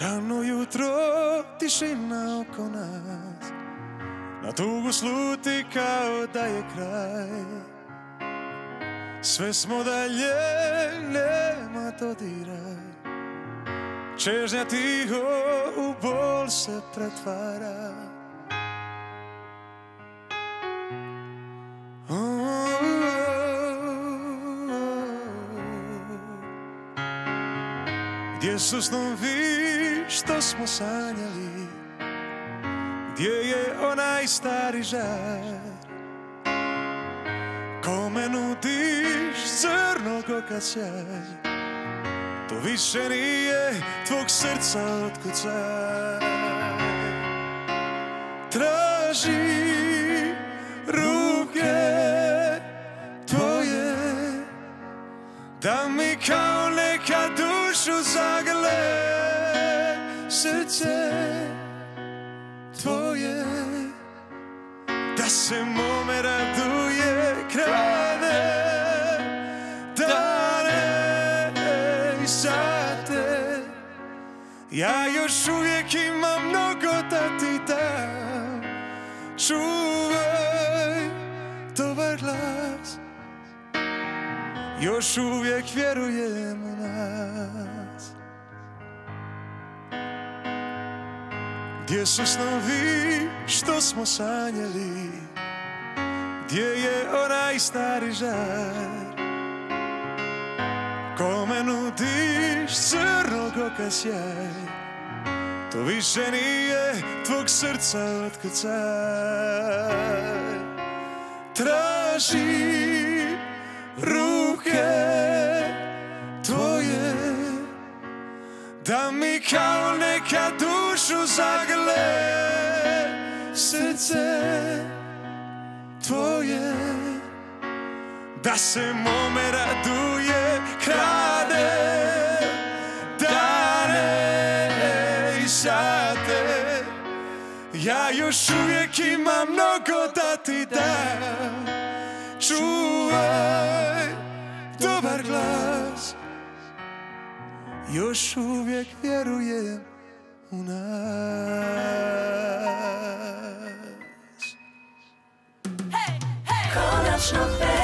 Rano jutro, tišina oko nas. Na tugu sluti kao da je kraj. Sve smo dalje, nema dodiraj Čežnja tiho u bol se pretvara. Gdje su snovi što smo sanjali. Gdje je onaj stari žar? Kome nudiš crnog oka sjaj To više nije tvog srca otkucaj Traži Da mi kao neka dušu zagle Srce tvoje. Da se mome raduje krade Dane i sate. Ja još uvijek imam mnogo da ti Još uvijek vjerujem u nas. Gdje su snovi što smo sanjali? Gdje je onaj stari žar? Kome nudiš crnog oka sjaj? To više nije tvog srca otkucaj Traži Da mi kao neka dušu zagle Srce tvoje Da se mome raduje krade Dane i sate. Ja još uvijek imam mnogo da ti dam Još uvijek vjerujem u nas. Konačno pet